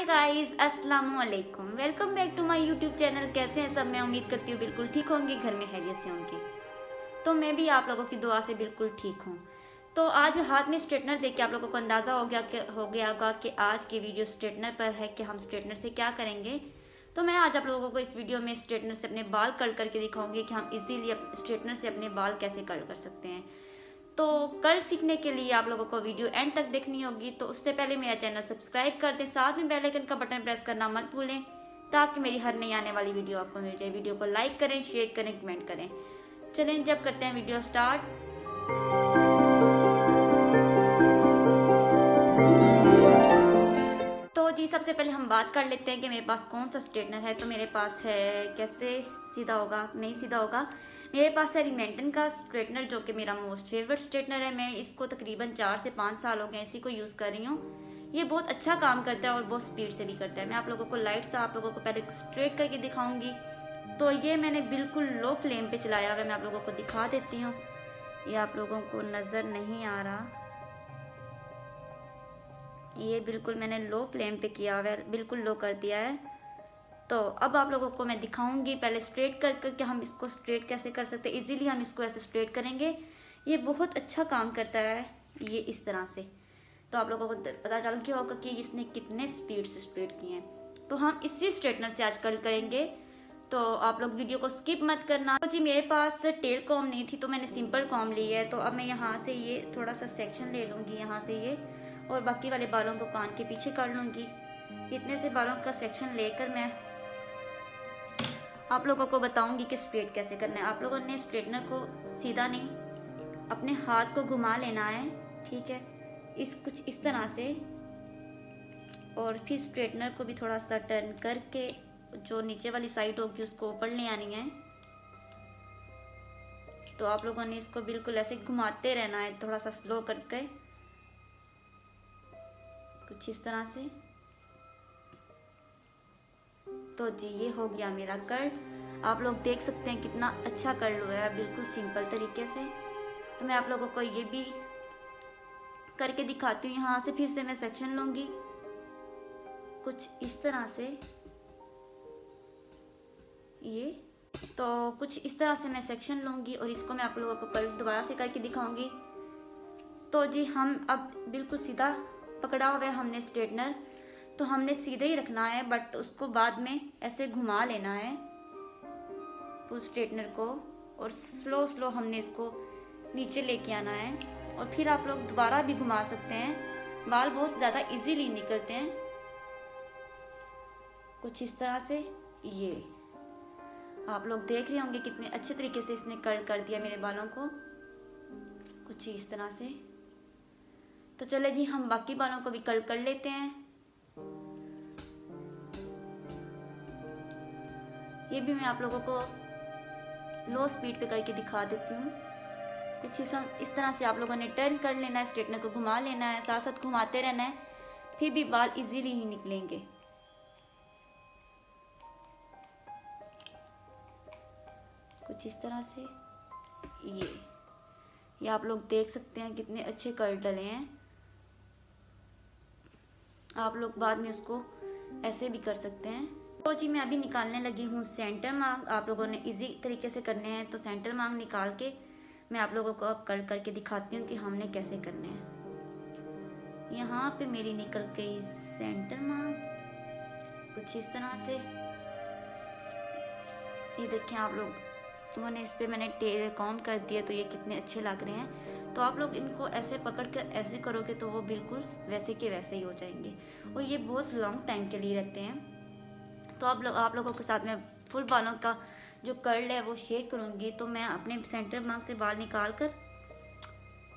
हाय guys अस्सलाम वालेकुम welcome back to my YouTube channel कैसे हैं सब? मैं उम्मीद करती हूँ बिल्कुल ठीक होंगे, घर में हैरियत से होंगे। तो मैं भी आप लोगों की दुआ से बिल्कुल ठीक हूँ। तो आज हाथ में स्ट्रेटनर देख के आप लोगों को अंदाज़ा हो गया हो गया होगा कि आज की वीडियो स्ट्रेटनर पर है कि हम स्ट्रेटनर से क्या करेंगे। तो मैं आज आप लोगों को इस वीडियो में स्ट्रेटनर से अपने बाल कट करके दिखाऊँगी कि हम इजीली स्ट्रेटनर से अपने बाल कैसे कट कर सकते हैं। तो कल सीखने के लिए आप लोगों को वीडियो एंड तक देखनी होगी तो उससे पहले मेरा चैनल सब्सक्राइब कर दें, साथ में बेल आइकन का बटन प्रेस करना मत भूलें, ताकि मेरी हर नई आने वाली वीडियो आपको मिल जाए। वीडियो को लाइक करें, शेयर करें, कमेंट करें। चलें, जब करते हैं वीडियो स्टार्ट। तो जी, सबसे पहले हम बात कर लेते हैं कि मेरे पास कौन सा स्ट्रेटनर है तो मेरे पास है, कैसे सीधा होगा, नहीं सीधा होगा। मेरे पास है रिमेंटन का स्ट्रेटनर जो कि मेरा मोस्ट फेवरेट स्ट्रेटनर है, मैं इसको तकरीबन चार से पाँच साल हो गए इसी को यूज़ कर रही हूँ। ये बहुत अच्छा काम करता है और बहुत स्पीड से भी करता है। मैं आप लोगों को लाइट से आप लोगों को पहले स्ट्रेट करके दिखाऊँगी। तो ये मैंने बिल्कुल लो फ्लेम पे चलाया हुआ मैं आप लोगों को दिखा देती हूँ। ये आप लोगों को नज़र नहीं आ रहा। ये बिल्कुल मैंने लो फ्लेम पे किया हुआ है, बिल्कुल लो कर दिया है। तो अब आप लोगों को मैं दिखाऊँगी पहले स्ट्रेट कर करके हम इसको स्ट्रेट कैसे कर सकते हैं। इजीली हम इसको ऐसे स्ट्रेट करेंगे। ये बहुत अच्छा काम करता है ये इस तरह से। तो आप लोगों को पता चल गया होगा कि इसने कितने स्पीड से स्ट्रेट किए हैं। तो हम इसी स्ट्रेटनर से आज कल करेंगे। तो आप लोग वीडियो को स्किप मत करना। तो जी, मेरे पास टेल कॉम नहीं थी तो मैंने सिंपल कॉम ली है। तो अब मैं यहाँ से ये थोड़ा सा सेक्शन ले लूँगी, यहाँ से ये। और बाकी वाले बालों को कान के पीछे कर लूँगी। इतने से बालों का सेक्शन लेकर मैं आप लोगों को बताऊँगी कि स्ट्रेट कैसे करना है। आप लोगों ने स्ट्रेटनर को सीधा नहीं, अपने हाथ को घुमा लेना है, ठीक है? इस, कुछ इस तरह से। और फिर स्ट्रेटनर को भी थोड़ा सा टर्न करके, जो नीचे वाली साइड होगी, उसको ऊपर ले आनी है। तो आप लोगों ने इसको बिल्कुल ऐसे घुमाते रहना है, थोड़ा सा स्लो करके। कुछ इस तरह से। तो जी, ये हो गया मेरा कर्ल आप लोग देख सकते हैं कितना अच्छा कर्ल हुआ है, बिल्कुल सिंपल तरीके से। तो मैं आप लोगों को ये भी करके दिखाती हूँ, यहाँ से फिर से मैं सेक्शन लूँगी। कुछ इस तरह से। ये। तो कुछ इस तरह से मैं सेक्शन लूँगी और इसको मैं आप लोगों को कल दोबारा से करके दिखाऊँगी। तो जी, हम अब बिल्कुल सीधा पकड़ा हुआ है हमने स्ट्रेटनर। तो हमने सीधे ही रखना है बट उसको बाद में ऐसे घुमा लेना है फुल स्ट्रेटनर को, और स्लो स्लो हमने इसको नीचे लेके आना है, और फिर आप लोग दोबारा भी घुमा सकते हैं। बाल बहुत ज़्यादा इजीली निकलते हैं। कुछ इस तरह से ये। आप लोग देख रहे होंगे कितने अच्छे तरीके से इसने कट कर दिया मेरे बालों को। कुछ इस तरह से। तो चले जी, हम बाकी बालों को भी कट कर लेते हैं। ये भी मैं आप लोगों को लो स्पीड पे करके दिखा देती हूँ। कुछ इस इस तरह से आप लोगों ने टर्न कर लेना है स्ट्रेटनर को घुमा लेना है साथ साथ घुमाते रहना है, फिर भी बाल इजीली ही निकलेंगे। कुछ इस तरह से ये ये आप लोग देख सकते हैं कितने अच्छे कर डले हैं। आप लोग बाद में उसको ऐसे भी कर सकते हैं। तो जी, मैं अभी निकालने लगी हूँ सेंटर मांग। आप लोगों ने इजी तरीके से करने हैं तो सेंटर मांग निकाल के मैं आप लोगों को अब कर करके दिखाती हूँ कि हमने कैसे करने हैं। यहाँ पे मेरी निकल गई सेंटर मांग। कुछ इस तरह से। ये देखें आप लोग, उन्होंने इस पर मैंने टेर कॉम कर दिया तो ये कितने अच्छे लग रहे हैं। तो आप लोग इनको ऐसे पकड़ कर ऐसे करोगे तो वो बिल्कुल वैसे के वैसे ही हो जाएँगे। और ये बहुत लॉन्ग टाइम के लिए रहते हैं। तो आप लोग आप लोगों के साथ में फुल बालों का जो कर्ल है वो शेयर करूँगी। तो मैं अपने सेंटर मार्क से बाल निकाल कर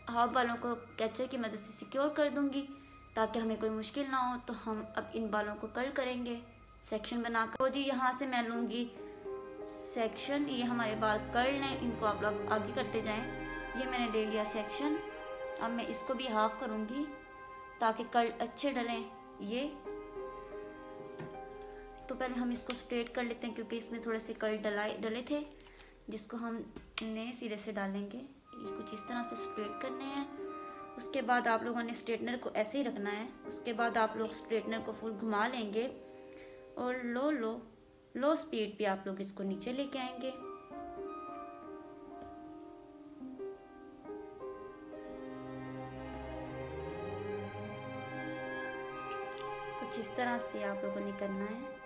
हाफ़ बालों को कैचर की मदद से सिक्योर कर दूँगी, ताकि हमें कोई मुश्किल ना हो। तो हम अब इन बालों को कर्ल करेंगे। सेक्शन बनाकर तो जी यहाँ से मैं लूँगी सेक्शन ये हमारे बाल कर्ल हैं, इनको आप लोग आगे करते जाएँ। ये मैंने ले लिया सेक्शन अब मैं इसको भी हाफ़ करूँगी, ताकि कर्ल अच्छे डलें। ये तो पहले हम इसको स्ट्रेट कर लेते हैं क्योंकि इसमें थोड़े से कल डलाए डले थे, जिसको हम नए सिरे से डालेंगे। कुछ इस तरह से स्ट्रेट करने हैं। उसके बाद आप लोगों ने स्ट्रेटनर को ऐसे ही रखना है। उसके बाद आप लोग स्ट्रेटनर को फुल घुमा लेंगे और लो लो लो स्पीड पे आप लोग इसको नीचे लेके आएँगे। कुछ इस तरह से आप लोगों ने करना है।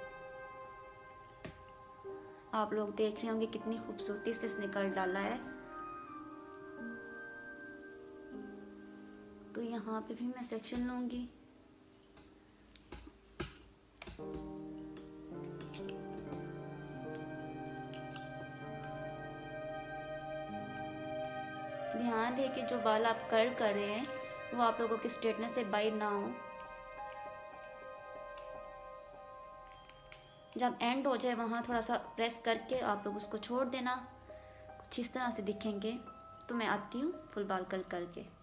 आप लोग देख रहे होंगे कितनी खूबसूरती से इसने कर डाला है। तो यहाँ पे भी मैं सेक्शन लूँगी। ध्यान रहे कि जो बाल आप कर कर रहे हैं, वो आप लोगों की स्ट्रेटनेस से बाइट ना हो। जब एंड हो जाए, वहाँ थोड़ा सा प्रेस करके आप लोग उसको छोड़ देना। कुछ इस तरह से दिखेंगे। तो मैं आती हूँ फुल बाल कर करके।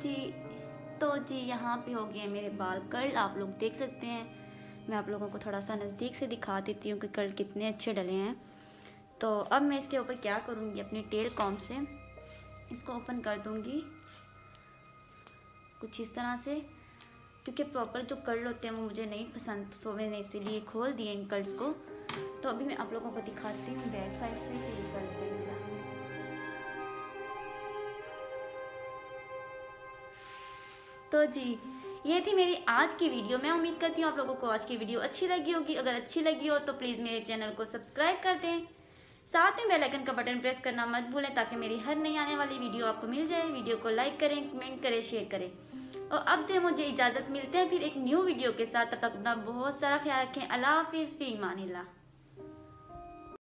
जी तो जी, यहाँ पे हो गए मेरे बाल कर्ल आप लोग देख सकते हैं। मैं आप लोगों को थोड़ा सा नज़दीक से दिखा देती हूँ कि कर्ल कितने अच्छे डले हैं। तो अब मैं इसके ऊपर क्या करूँगी? अपनी टेल कॉम से इसको ओपन कर दूँगी। कुछ इस तरह से। क्योंकि प्रॉपर जो कर्ल होते हैं वो मुझे नहीं पसंद सो मैंने इसीलिए खोल दिए इन कर्ल्स को। तो अभी मैं आप लोगों को दिखाती हूँ बैक साइड से फिर कर्ल्स तो जी, ये थी मेरी आज की वीडियो। मैं उम्मीद करती हूँ आप लोगों को आज की वीडियो अच्छी लगी होगी। अगर अच्छी लगी हो तो प्लीज़ मेरे चैनल को सब्सक्राइब कर दें। साथ में बेल आइकन का बटन प्रेस करना मत भूलें ताकि मेरी हर नई आने वाली वीडियो आपको मिल जाए। वीडियो को लाइक करें, कमेंट करें, शेयर करें। और अब दे मुझे इजाज़त, मिलते हैं फिर एक न्यू वीडियो के साथ। तब तक अपना बहुत सारा ख्याल रखें। अल्लाह हाफिज़, फ़ी ईमानिल्लाह।